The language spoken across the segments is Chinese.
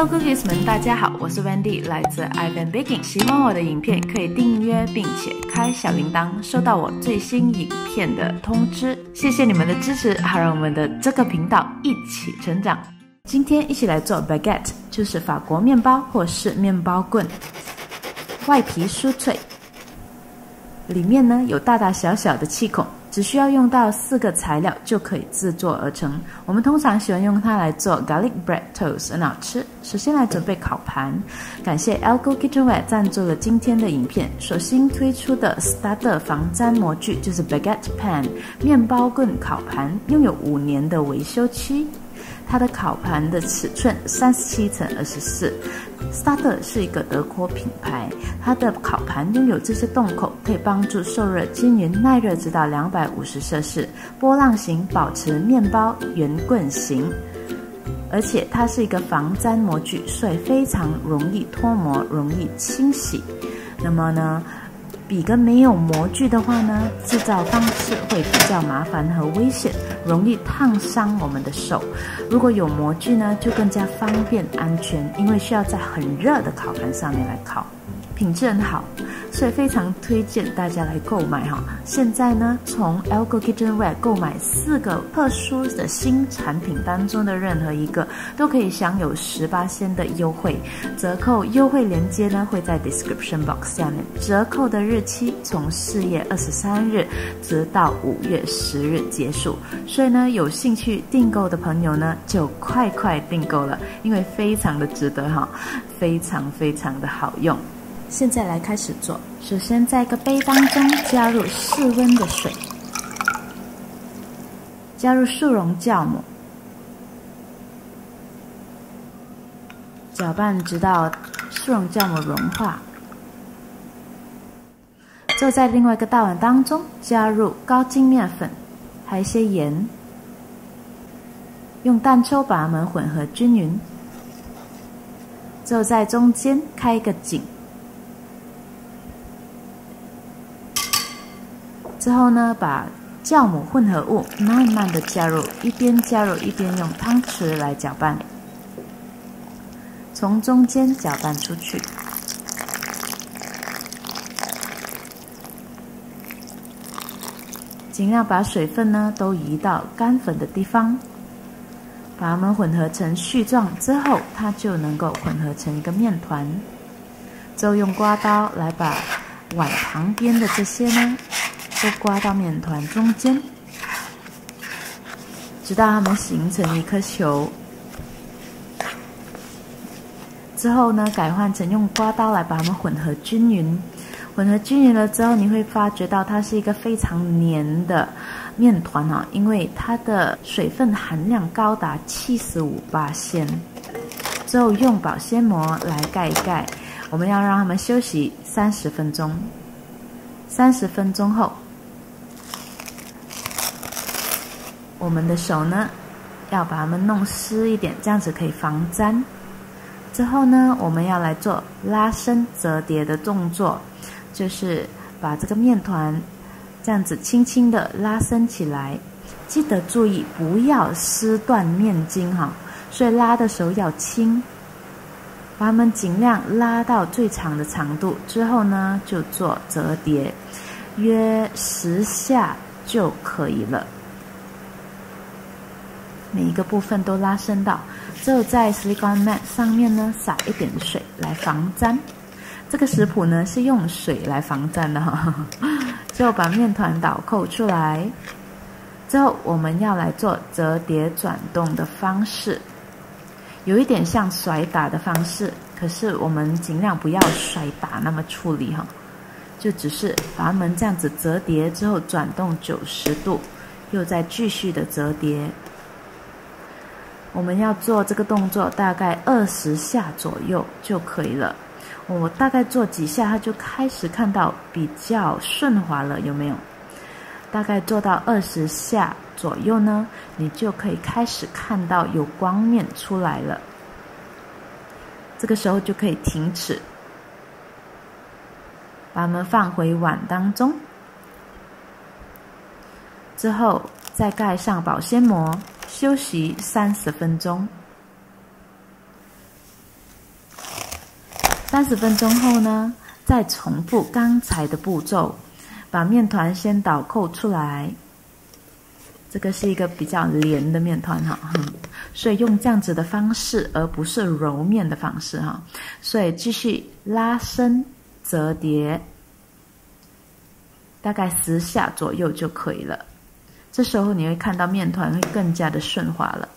Hello Cookies 们，大家好，我是 Wendy，来自 Ivan Baking。喜欢我的影片可以订阅并且开小铃铛，收到我最新影片的通知。谢谢你们的支持，好让我们的这个频道一起成长。今天一起来做 baguette，就是法国面包或是面包棍，外皮酥脆，里面呢有大大小小的气孔。只需要用到四个材料就可以制作而成。我们通常喜欢用它来做 garlic bread toast，很好吃。首先来准备烤盘，感谢 elgo Kitchenware 赞助了今天的影片。首先推出的 Starter 防粘模具就是 baguette pan 面包棍烤盘，拥有五年的维修期。它的烤盘的尺寸三十七乘二十四，Starter 是一个德国品牌，它的烤盘拥有这些洞口，可以帮助受热均匀、耐热直到两百五十摄氏，波浪形保持面包圆棍形，而且它是一个防粘模具，所以非常容易脱模、容易清洗。那么呢？比跟没有模具的话呢，制造方式会比较麻烦和危险，容易烫伤我们的手。如果有模具呢，就更加方便安全，因为需要在很热的烤盘上面来烤。品质很好，所以非常推荐大家来购买哈。现在呢，从 e l g o Kitchenware 购买四个特殊的新产品当中的任何一个，都可以享有十八仙的优惠折扣。优惠链接呢会在 description box 下面。折扣的日期从四月二十三日直到五月十日结束，所以呢，有兴趣订购的朋友呢，就快快订购了，因为非常的值得哈，非常非常的好用。现在来开始做。首先，在一个杯当中加入室温的水，加入速溶酵母，搅拌直到速溶酵母融化。之后，在另外一个大碗当中加入高筋面粉，还有一些盐，用蛋抽把它们混合均匀。就，在中间开一个井。之后呢，把酵母混合物慢慢的加入，一边加入一边用汤匙来搅拌，从中间搅拌出去，尽量把水分呢都移到干粉的地方，把它们混合成絮状之后，它就能够混合成一个面团。之后用刮刀来把碗旁边的这些呢。都刮到面团中间，直到它们形成一颗球。之后呢，改换成用刮刀来把它们混合均匀。混合均匀了之后，你会发觉到它是一个非常黏的面团哦，因为它的水分含量高达七十五八仙。之后用保鲜膜来盖一盖，我们要让它们休息三十分钟。三十分钟后。我们的手呢，要把它们弄湿一点，这样子可以防粘。之后呢，我们要来做拉伸折叠的动作，就是把这个面团这样子轻轻的拉伸起来。记得注意不要撕断面筋哈，所以拉的时候要轻，把它们尽量拉到最长的长度。之后呢，就做折叠，约十下就可以了。每一个部分都拉伸到，之后在 silicon mat 上面呢撒一点水来防粘。这个食谱呢是用水来防粘的哈。之后把面团倒扣出来，之后我们要来做折叠转动的方式，有一点像甩打的方式，可是我们尽量不要甩打那么处理哈，就只是把它们这样子折叠之后转动九十度，又再继续的折叠。我们要做这个动作，大概二十下左右就可以了。我大概做几下，它就开始看到比较顺滑了，有没有？大概做到二十下左右呢，你就可以开始看到有光面出来了。这个时候就可以停止，把它们放回碗当中，之后再盖上保鲜膜。休息三十分钟。三十分钟后呢，再重复刚才的步骤，把面团先倒扣出来。这个是一个比较连的面团哈，所以用这样子的方式，而不是揉面的方式哈。所以继续拉伸、折叠，大概十下左右就可以了。这时候你会看到面团会更加的顺滑了。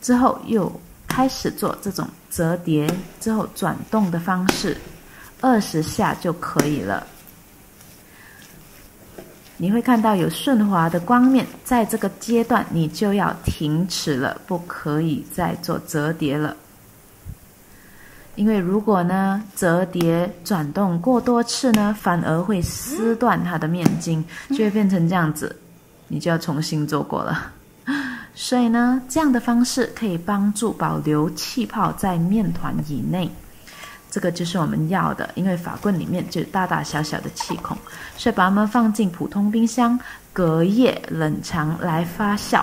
之后又开始做这种折叠之后转动的方式，二十下就可以了。你会看到有顺滑的光面，在这个阶段你就要停止了，不可以再做折叠了。因为如果呢折叠转动过多次呢，反而会撕断它的面筋，就会变成这样子，你就要重新做过了。所以呢，这样的方式可以帮助保留气泡在面团以内。这个就是我们要的，因为法棍里面就大大小小的气孔，所以把它们放进普通冰箱，隔夜冷藏来发酵。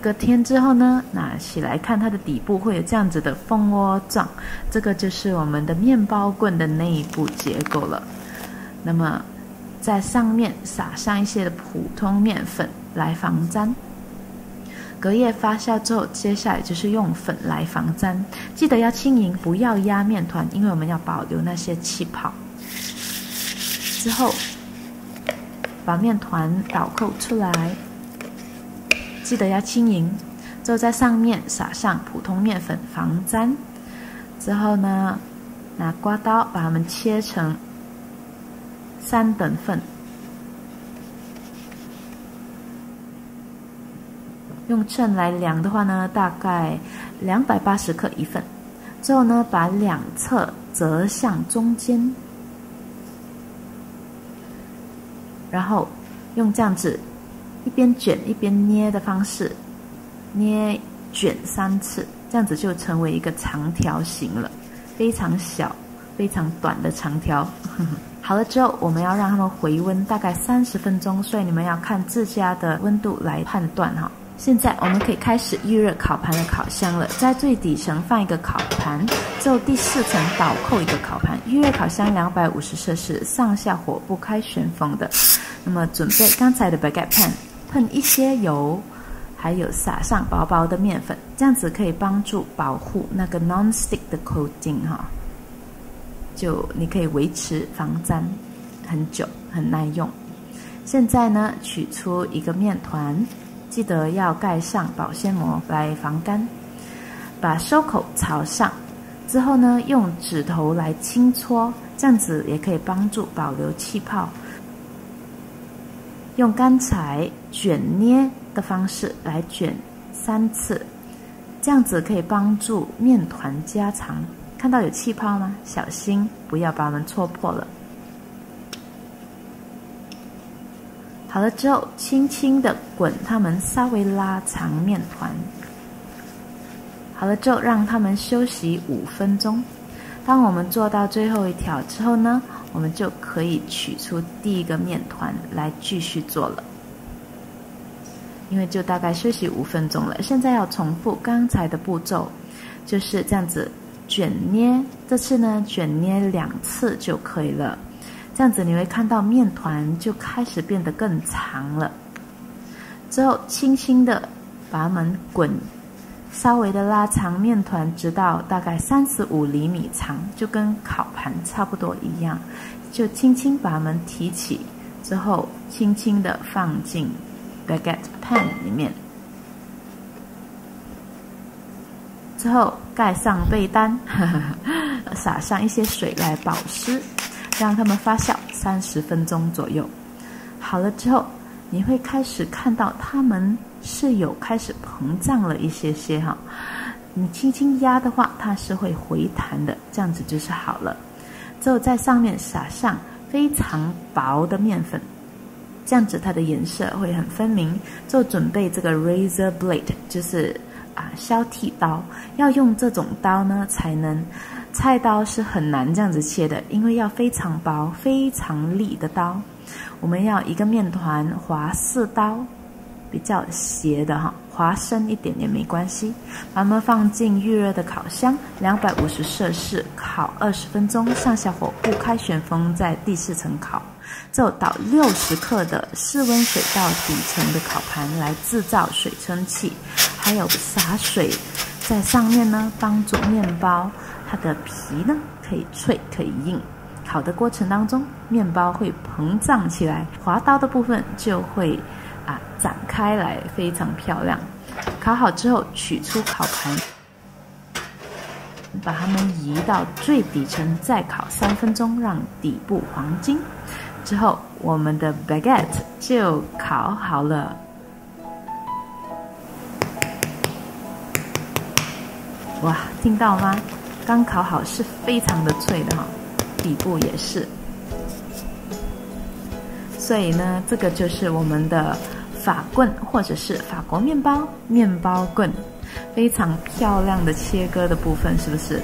隔天之后呢，拿起来看它的底部会有这样子的蜂窝状，这个就是我们的面包棍的内部结构了。那么在上面撒上一些的普通面粉来防粘。隔夜发酵之后，接下来就是用粉来防粘，记得要轻盈，不要压面团，因为我们要保留那些气泡。之后把面团倒扣出来，记得要轻盈，之后在上面撒上普通面粉防粘。之后呢，拿刮刀把它们切成三等份。用秤来量的话呢，大概两百八十克一份。之后呢，把两侧折向中间，然后用这样子一边卷一边捏的方式捏卷三次，这样子就成为一个长条形了，非常小、非常短的长条。好了之后，我们要让它们回温大概三十分钟，所以你们要看自家的温度来判断哈。现在我们可以开始预热烤盘的烤箱了，在最底层放一个烤盘，之后第四层倒扣一个烤盘。预热烤箱两百五十摄氏，上下火不开旋风的。那么准备刚才的 black pan，喷一些油，还有撒上薄薄的面粉，这样子可以帮助保护那个 non-stick 的 coating 哈，就你可以维持防粘很久，很耐用。现在呢，取出一个面团。记得要盖上保鲜膜来防干，把收口朝上，之后呢，用指头来轻搓，这样子也可以帮助保留气泡。用刚才卷捏的方式来卷三次，这样子可以帮助面团加长。看到有气泡吗？小心不要把它们戳破了。好了之后，轻轻的滚它们，稍微拉长面团。好了之后，让它们休息五分钟。当我们做到最后一条之后呢，我们就可以取出第一个面团来继续做了。因为就大概休息五分钟了，现在要重复刚才的步骤，就是这样子卷捏。这次呢，卷捏两次就可以了。这样子你会看到面团就开始变得更长了。之后轻轻的把它们滚，稍微的拉长面团，直到大概三十五厘米长，就跟烤盘差不多一样。就轻轻把它们提起，之后轻轻的放进 baguette pan 里面，之后盖上被单，撒上一些水来保湿。让它们发酵三十分钟左右，好了之后，你会开始看到它们是有开始膨胀了一些些哈。你轻轻压的话，它是会回弹的，这样子就是好了。之后在上面撒上非常薄的面粉，这样子它的颜色会很分明。就准备这个 razor blade，就是啊削剃刀，要用这种刀呢才能。菜刀是很难这样子切的，因为要非常薄、非常利的刀。我们要一个面团划四刀，比较斜的哈，划深一点也没关系。把它们放进预热的烤箱，两百五十摄氏烤二十分钟，上下火不开旋风，在第四层烤。之后倒六十克的室温水到底层的烤盘来制造水蒸气，还有洒水在上面呢，帮助面包它的皮呢可以脆可以硬。烤的过程当中，面包会膨胀起来，滑刀的部分就会啊展开来，非常漂亮。烤好之后，取出烤盘，把它们移到最底层，再烤三分钟，让底部黄金。之后，我们的 baguette 就烤好了。哇，听到吗？刚烤好，是非常的脆的哈，底部也是。所以呢，这个就是我们的法棍，或者是法国面包面包棍，非常漂亮的切割的部分，是不是？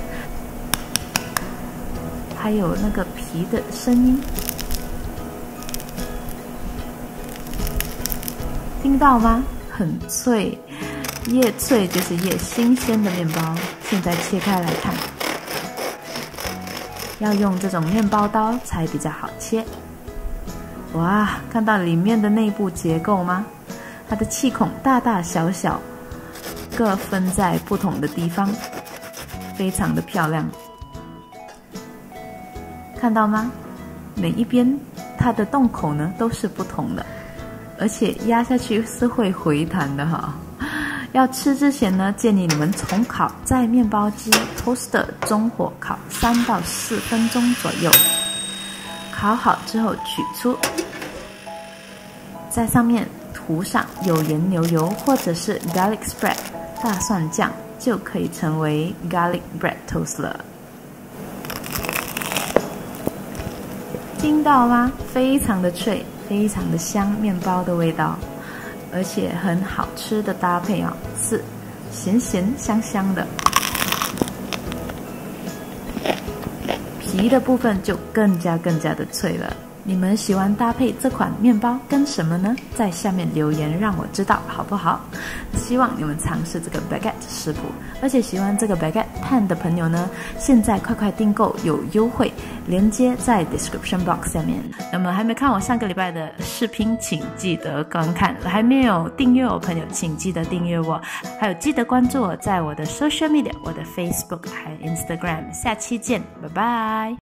还有那个皮的声音。听到吗？很脆，越脆就是越新鲜的面包。现在切开来看，要用这种面包刀才比较好切。哇，看到里面的内部结构吗？它的气孔大大小小，各分在不同的地方，非常的漂亮。看到吗？每一边它的洞口呢都是不同的。而且压下去是会回弹的哈。要吃之前呢，建议你们重烤，在面包机 toaster 中火烤三到四分钟左右。烤好之后取出，在上面涂上有盐牛油或者是 garlic spread 大蒜酱，就可以成为 garlic bread toast 了。听到吗？非常的脆。非常的香，面包的味道，而且很好吃的搭配啊，是咸咸香香的，皮的部分就更加更加的脆了。你们喜欢搭配这款面包跟什么呢？在下面留言让我知道好不好？希望你们尝试这个 baguette 食谱，而且喜欢这个 baguette pan 的朋友呢，现在快快订购有优惠，链接在 description box 下面。那么还没看我上个礼拜的视频，请记得观看；还没有订阅我朋友，请记得订阅我，还有记得关注我在我的 social media，我的 Facebook 还有 Instagram。下期见，拜拜。